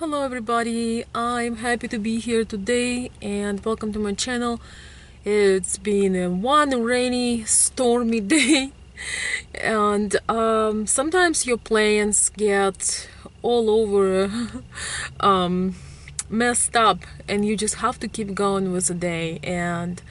Hello everybody, I'm happy to be here today and welcome to my channel. It's been a one rainy, stormy day and um, sometimes your plans get all over um, messed up and you just have to keep going with the day and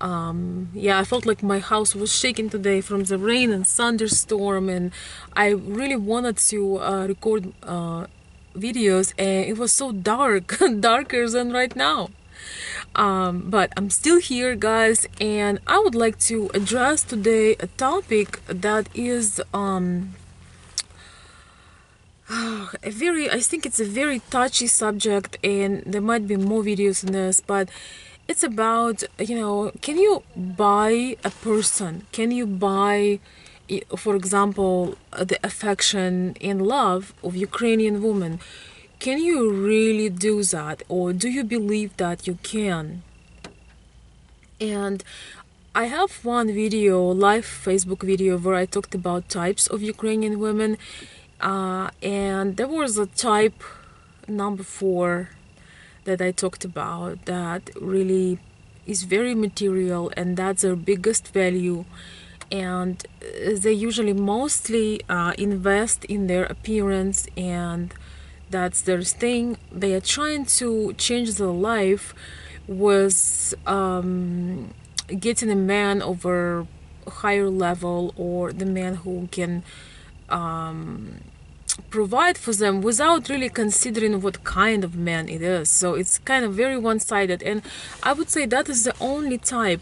um, yeah I felt like my house was shaking today from the rain and thunderstorm and I really wanted to uh, record uh, videos and it was so dark darker than right now. Um, but I'm still here guys and I would like to address today a topic that is um, a very I think it's a very touchy subject and there might be more videos in this but it's about you know can you buy a person? Can you buy for example, the affection and love of Ukrainian woman. Can you really do that, or do you believe that you can? And I have one video, live Facebook video, where I talked about types of Ukrainian women, uh, and there was a type number four that I talked about that really is very material, and that's their biggest value and they usually mostly uh, invest in their appearance and that's their thing. They are trying to change their life with um, getting a man over higher level or the man who can um, provide for them without really considering what kind of man it is so it's kind of very one-sided and i would say that is the only type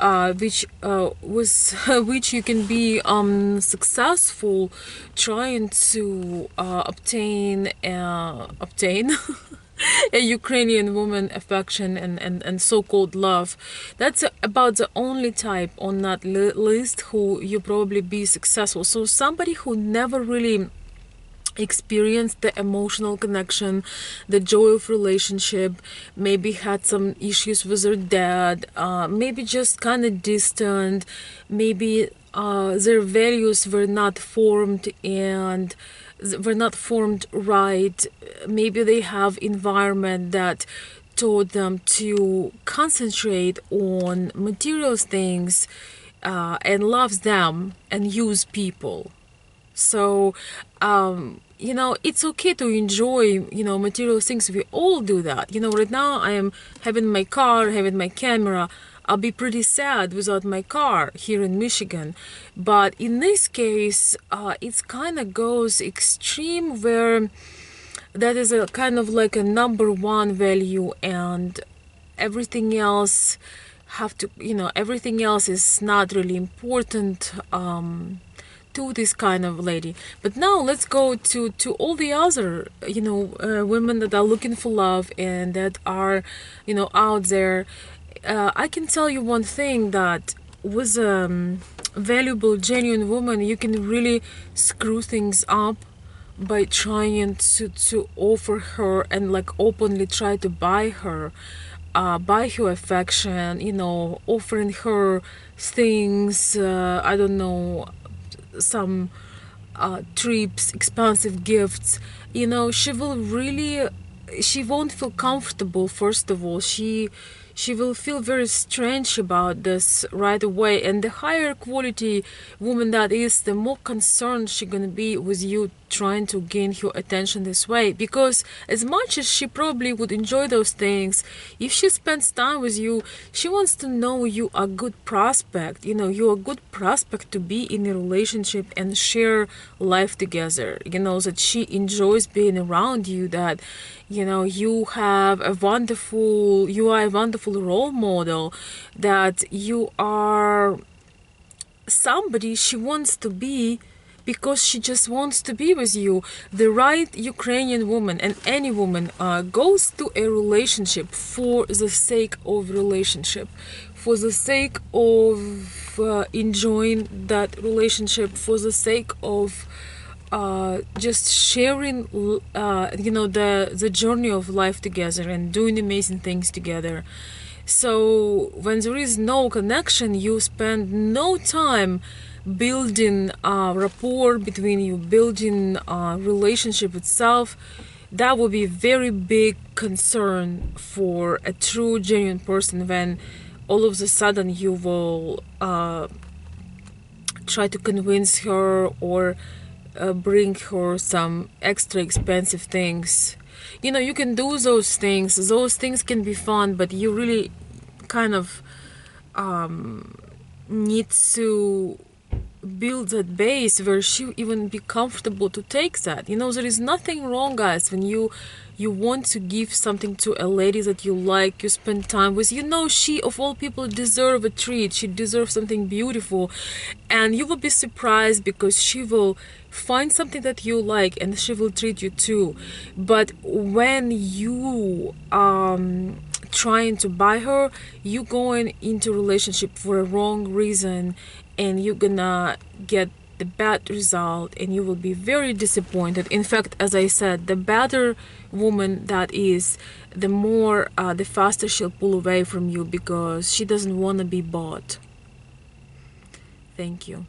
uh, which uh, was which you can be um, successful trying to uh, obtain uh, obtain a Ukrainian woman affection and, and, and so-called love. That's about the only type on that list who you probably be successful. So somebody who never really experienced the emotional connection the joy of relationship maybe had some issues with her dad uh, maybe just kind of distant maybe uh, their values were not formed and were not formed right. Maybe they have environment that taught them to concentrate on material things uh, and loves them and use people so um, you know it's okay to enjoy you know material things. We all do that. You know right now i am having my car having my camera. I'll be pretty sad without my car here in michigan. But in this case uh, it's kind of goes extreme where that is a kind of like a number one value and everything else have to you know everything else is not really important um to this kind of lady. But now let's go to to all the other you know uh, women that are looking for love and that are you know out there. Uh, i can tell you one thing that with a um, valuable genuine woman you can really screw things up by trying to to offer her and like openly try to buy her uh, buy her affection you know offering her things uh, i don't know some uh, trips, expensive gifts, you know, she will really, she won't feel comfortable. First of all, she she will feel very strange about this right away. And the higher quality woman that is the more concerned she's gonna be with you trying to gain her attention this way. Because as much as she probably would enjoy those things if she spends time with you she wants to know you a good prospect. You know you're a good prospect to be in a relationship and share life together. You know that she enjoys being around you that you know you have a wonderful you are a wonderful role model that you are somebody she wants to be because she just wants to be with you. The right Ukrainian woman and any woman uh, goes to a relationship for the sake of relationship, for the sake of uh, enjoying that relationship, for the sake of uh, just sharing, uh, you know, the the journey of life together and doing amazing things together. So when there is no connection, you spend no time building a rapport between you, building a relationship itself. that would be a very big concern for a true genuine person when all of a sudden you will uh, try to convince her or uh, bring her some extra expensive things you know you can do those things. Those things can be fun but you really kind of um, need to build that base where she even be comfortable to take that. You know there is nothing wrong guys when you you want to give something to a lady that you like you spend time with. You know she of all people deserve a treat. She deserves something beautiful. And you will be surprised because she will find something that you like and she will treat you too. But when you um trying to buy her you going into relationship for a wrong reason and you're gonna get the bad result and you will be very disappointed. In fact as i said the better woman that is the more uh, the faster she'll pull away from you because she doesn't want to be bought. Thank you